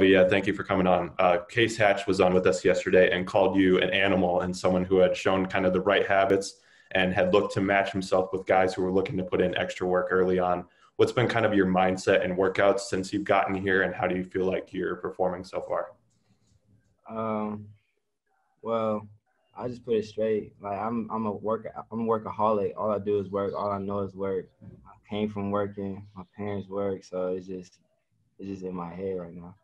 Yeah, thank you for coming on. Uh, Case Hatch was on with us yesterday and called you an animal and someone who had shown kind of the right habits and had looked to match himself with guys who were looking to put in extra work early on. What's been kind of your mindset and workouts since you've gotten here, and how do you feel like you're performing so far? Um, well, I just put it straight. Like I'm, I'm a work, I'm a workaholic. All I do is work. All I know is work. I came from working. My parents work, so it's just, it's just in my head right now.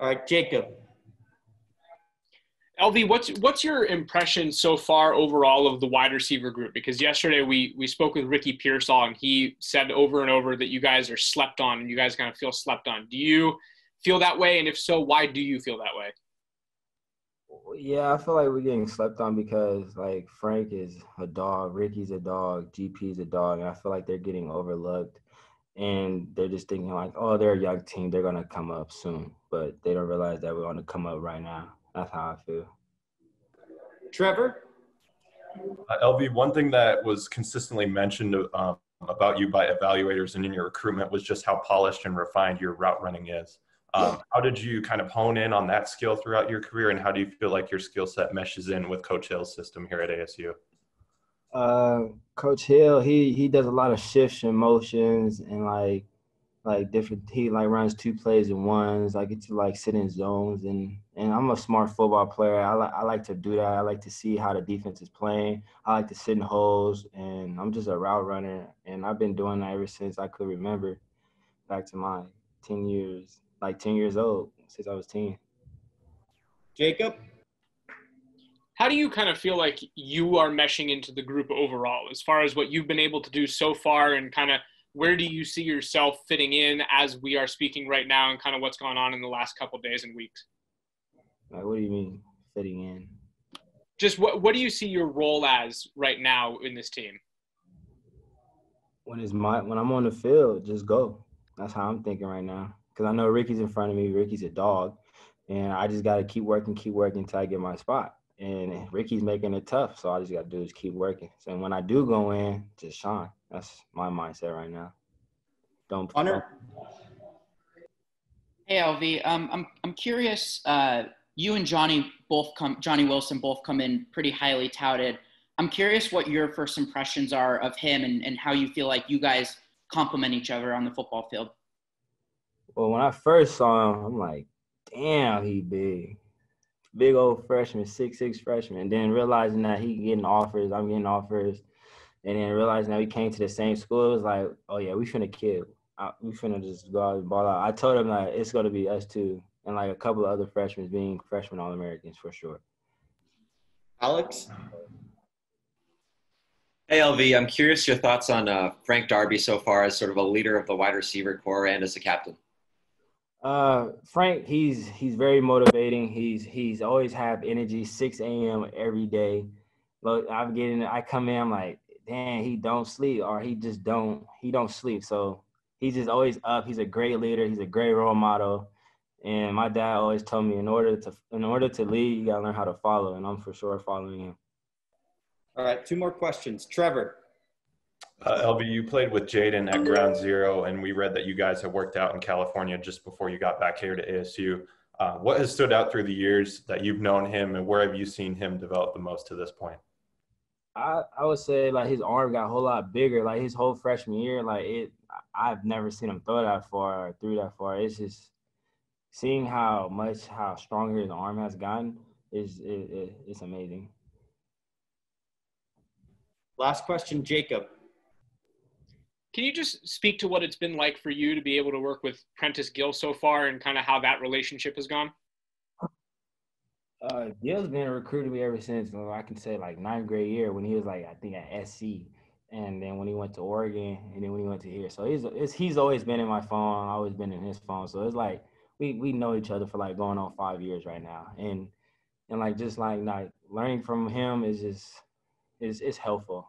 All right, Jacob. LV, what's what's your impression so far overall of the wide receiver group? Because yesterday we we spoke with Ricky Pearsall and he said over and over that you guys are slept on and you guys kind of feel slept on. Do you feel that way? And if so, why do you feel that way? Yeah, I feel like we're getting slept on because like Frank is a dog, Ricky's a dog, GP's a dog, and I feel like they're getting overlooked. And they're just thinking like, oh, they're a young team, they're gonna come up soon, but they don't realize that we're gonna come up right now. That's how I feel. Trevor? Uh, LV, one thing that was consistently mentioned um, about you by evaluators and in your recruitment was just how polished and refined your route running is. Um, how did you kind of hone in on that skill throughout your career, and how do you feel like your skill set meshes in with Coach Hill's system here at ASU? Uh, Coach Hill, he he does a lot of shifts and motions and like like different he like runs two plays in ones. I get to like sit in zones and and I'm a smart football player. I like I like to do that. I like to see how the defense is playing. I like to sit in holes and I'm just a route runner and I've been doing that ever since I could remember back to my 10 years, like 10 years old since I was 10. Jacob? How do you kind of feel like you are meshing into the group overall as far as what you've been able to do so far and kind of – where do you see yourself fitting in as we are speaking right now and kind of what's going on in the last couple days and weeks? Like what do you mean fitting in? Just what what do you see your role as right now in this team? When it's my when i'm on the field just go. That's how i'm thinking right now. Because i know ricky's in front of me ricky's a dog and i just got to keep working keep working until i get my spot and Ricky's making it tough. So all I just got to do is keep working. So when I do go in, just shine. That's my mindset right now. Don't. Honor. Hey LV, um, I'm I'm curious. Uh, you and Johnny both come. Johnny Wilson both come in pretty highly touted. I'm curious what your first impressions are of him and, and how you feel like you guys complement each other on the football field. Well, when I first saw him, I'm like, damn, he big big old freshman, six six freshman. And then realizing that he getting offers, I'm getting offers, and then realizing that we came to the same school, it was like, oh yeah, we finna kill. We finna just go out and ball out. I told him that it's gonna be us too, and like a couple of other freshmen being freshman All Americans for sure. Alex. Hey LV, I'm curious your thoughts on uh, Frank Darby so far as sort of a leader of the wide receiver corps and as a captain. Uh, Frank, he's he's very motivating. He's he's always have energy. Six a.m. every day. Look, I'm getting. I come in. I'm like, damn, he don't sleep, or he just don't he don't sleep. So he's just always up. He's a great leader. He's a great role model. And my dad always told me, in order to in order to lead, you gotta learn how to follow. And I'm for sure following him. All right, two more questions. Trevor. Uh, LV, you played with Jayden at Ground Zero, and we read that you guys have worked out in California just before you got back here to ASU. Uh, what has stood out through the years that you've known him, and where have you seen him develop the most to this point? I, I would say like his arm got a whole lot bigger. Like his whole freshman year, like it, I've never seen him throw that far, or threw that far. It's just seeing how much how stronger his arm has gotten is it, it, it's amazing. Last question, Jacob. Can you just speak to what it's been like for you to be able to work with Prentice Gill so far and kind of how that relationship has gone? Uh, Gill's been recruiting me ever since I can say like ninth grade year when he was like I think at SC, and then when he went to Oregon, and then when he went to here. So he's he's always been in my phone. always been in his phone. So it's like we we know each other for like going on five years right now, and and like just like like learning from him is just is it's helpful